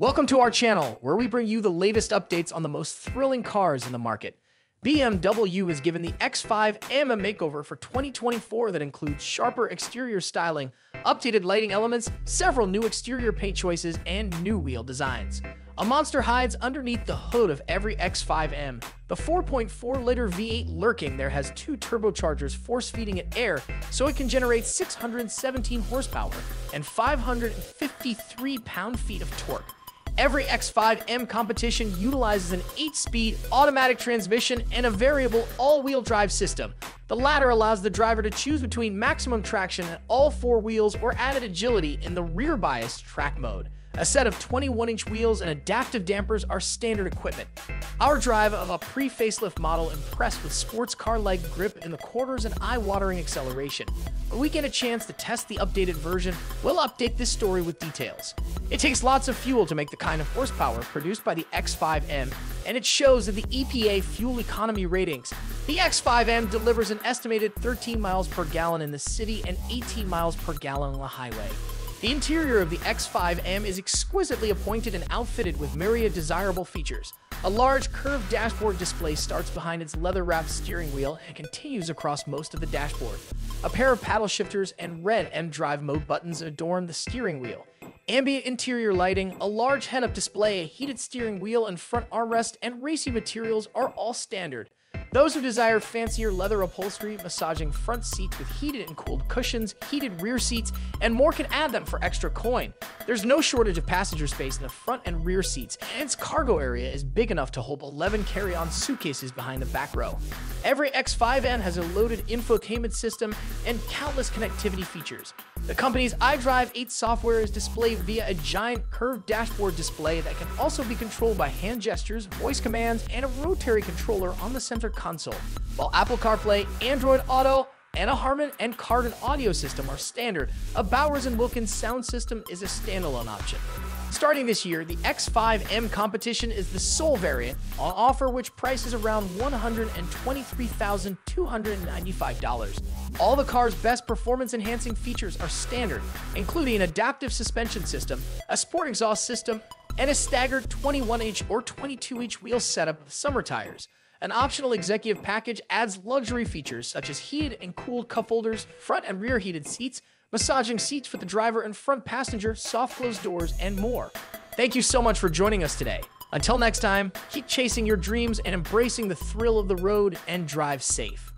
Welcome to our channel, where we bring you the latest updates on the most thrilling cars in the market. BMW is given the X5 M a makeover for 2024 that includes sharper exterior styling, updated lighting elements, several new exterior paint choices, and new wheel designs. A monster hides underneath the hood of every X5M. The 4.4-liter V8 lurking there has two turbochargers force-feeding it air so it can generate 617 horsepower and 553 pound-feet of torque. Every X5M competition utilizes an 8-speed automatic transmission and a variable all-wheel drive system. The latter allows the driver to choose between maximum traction at all four wheels or added agility in the rear bias track mode. A set of 21-inch wheels and adaptive dampers are standard equipment. Our drive of a pre-facelift model impressed with sports car-like grip in the quarters and eye-watering acceleration. When we get a chance to test the updated version, we'll update this story with details. It takes lots of fuel to make the kind of horsepower produced by the X5M, and it shows in the EPA fuel economy ratings. The X5M delivers an estimated 13 miles per gallon in the city and 18 miles per gallon on the highway. The interior of the X5M is exquisitely appointed and outfitted with myriad desirable features. A large curved dashboard display starts behind its leather-wrapped steering wheel and continues across most of the dashboard. A pair of paddle shifters and red M-Drive mode buttons adorn the steering wheel. Ambient interior lighting, a large head-up display, a heated steering wheel and front armrest, and racy materials are all standard. Those who desire fancier leather upholstery, massaging front seats with heated and cooled cushions, heated rear seats, and more can add them for extra coin. There's no shortage of passenger space in the front and rear seats, and its cargo area is big enough to hold 11 carry-on suitcases behind the back row. Every X5M has a loaded infotainment system and countless connectivity features. The company's iDrive 8 software is displayed via a giant curved dashboard display that can also be controlled by hand gestures, voice commands, and a rotary controller on the center console. While Apple CarPlay, Android Auto, and a Harman and Kardon audio system are standard, a Bowers & Wilkins sound system is a standalone option. Starting this year, the X5M competition is the sole variant on offer which prices around $123,295. All the car's best performance enhancing features are standard, including an adaptive suspension system, a sport exhaust system, and a staggered 21 inch or 22 inch wheel setup with summer tires. An optional executive package adds luxury features such as heated and cooled cup holders, front and rear heated seats, massaging seats for the driver and front passenger, soft closed doors, and more. Thank you so much for joining us today. Until next time, keep chasing your dreams and embracing the thrill of the road and drive safe.